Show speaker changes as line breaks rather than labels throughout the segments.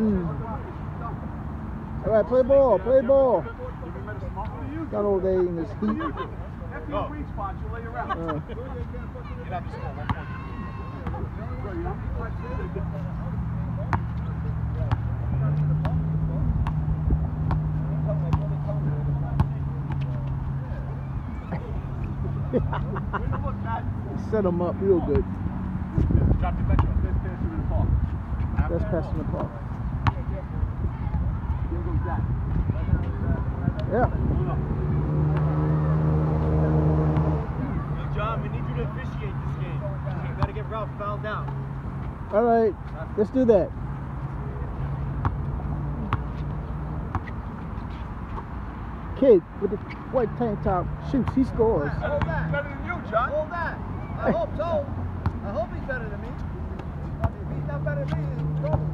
Mm. All right, play ball, play ball. Got all day in this heat.
After your weak spots, you lay around.
Uh,
Get out the score, one point. Bro, you know how many times
set them up real good.
Drop the bench off. Best passer in the park.
Best passing the park.
Here goes Jack.
Yeah.
Hey, John, we need you to officiate this game. You gotta get Ralph fouled out.
All right, let's do that. Kid with the white tank top shoots, he scores.
Hold that. Better than you, John.
Hold that. I hope so. I hope he's better than me. If he's not better than me, he's in trouble.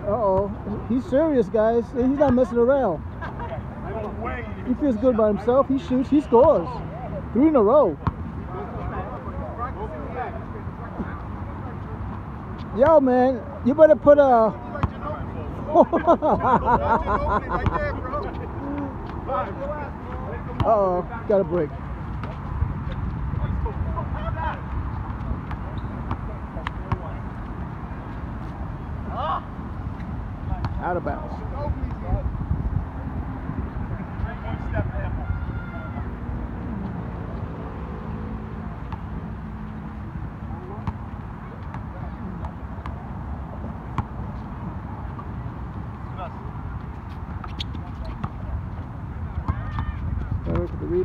Uh oh, he's serious, guys. He's not messing around. He feels good by himself. He shoots, he scores. Three in a row. Yo, man, you better put a. uh oh, got a break. Out of bounds.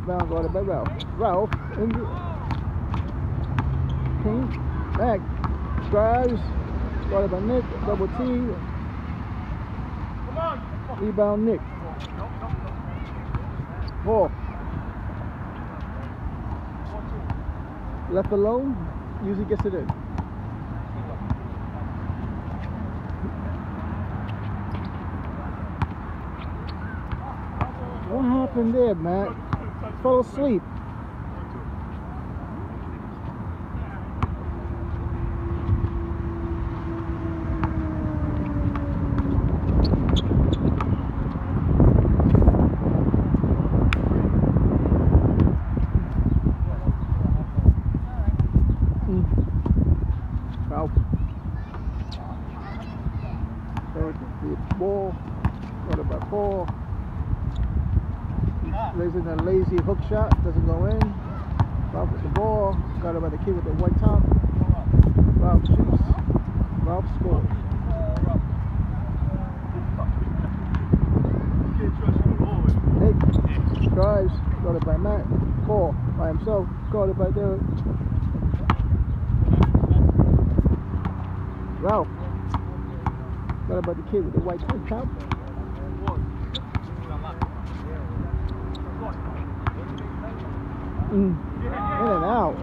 Rebound, guarded by Ralph. Ralph, in the King, back, drives, guarded by Nick, double T. Rebound Nick. Four. Left alone, usually gets it in. What happened there, Matt? Fell asleep. Hmm. Ball. Got it by Paul. Lays in a lazy hook shot, doesn't go in. Ralph with the ball, got it by the kid with the white top. Ralph shoots. Ralph scores. Nick drives, got it by Matt. Paul by himself, got it by Derek. Ralph got it by the kid with the white top. Mm. In and out.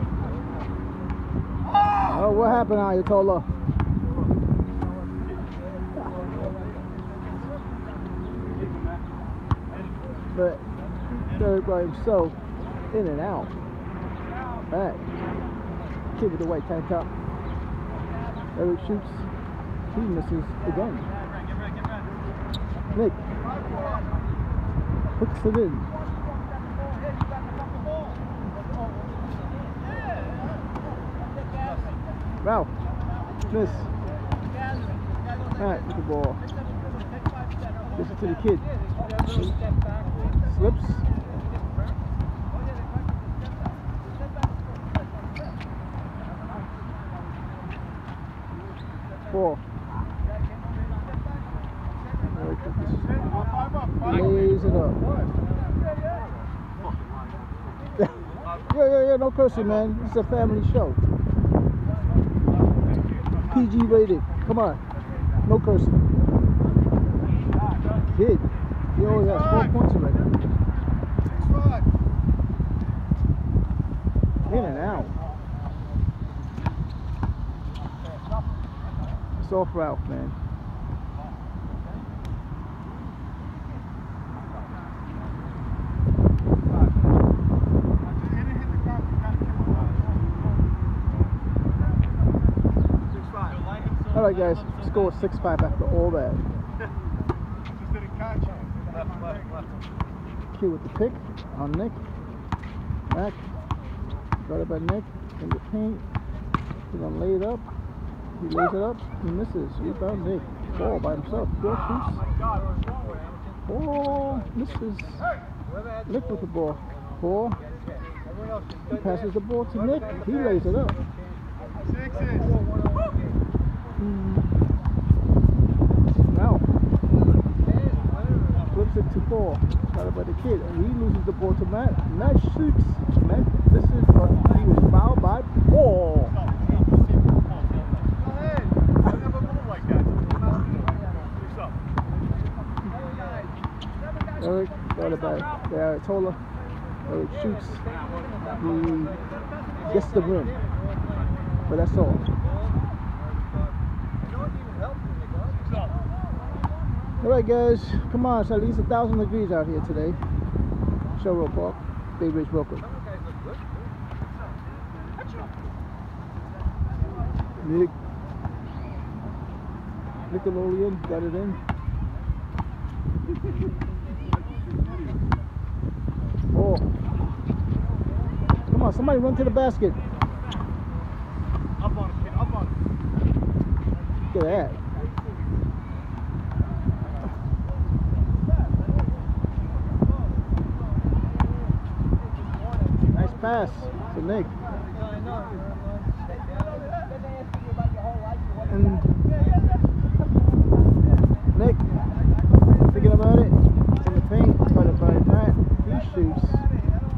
Oh, what happened, Ayatollah? But third by himself, in and out. Back. With the white tank top. Eric shoots. He misses again. Nick hooks it in. Ralph. Miss. Alright, the ball. Gives it to the kid. Slips. Four. Lays it up. yeah, yeah, yeah, no cursing, man. This is a family show. PG rated. Come on. No cursing. Kid. He only has four points already. In and out. It's off Ralph, man. Alright guys, score 6-5 after all that. Q with the pick on Nick. Back. Got it by Nick. In the paint. He's gonna lay it up. He lays it up. He misses. Rebound Nick. Ball by himself. Four shoots. Ball misses. Nick with the ball. Four. He passes the ball to Nick. He lays it up.
Sixes.
Mm. Now flips it to four. It by the kid. And he loses the ball to Matt. Matt shoots. Matt misses, but he was fouled by Paul. Eric got it by the Ayatollah. Eric shoots. He gets the rim. But that's all.
What's up?
Alright guys, come on, it's at least a thousand degrees out here today. Shore Road Park, Bay Ridge, Brooklyn. Nick Nickelodeon got it in. Oh. Come on, somebody run to the basket.
Up on it, kid. Up on it.
Look at that. Pass to Nick. And Nick, thinking about it, it's in the paint, it by Matt. He shoots,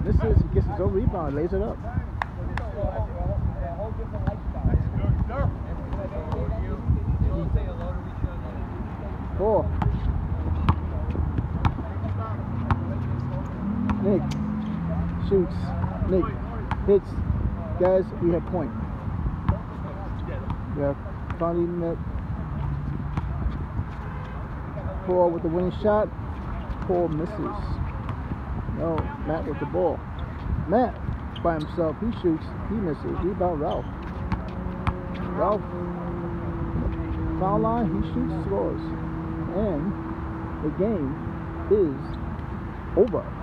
misses, he gets his own rebound, lays it up. Four. Nick shoots. Nick hits. Guys, we have point. We have finally met Paul with the winning shot. Paul misses. No, Matt with the ball. Matt by himself. He shoots. He misses. Rebound Ralph. Ralph foul line. He shoots, scores, and the game is over.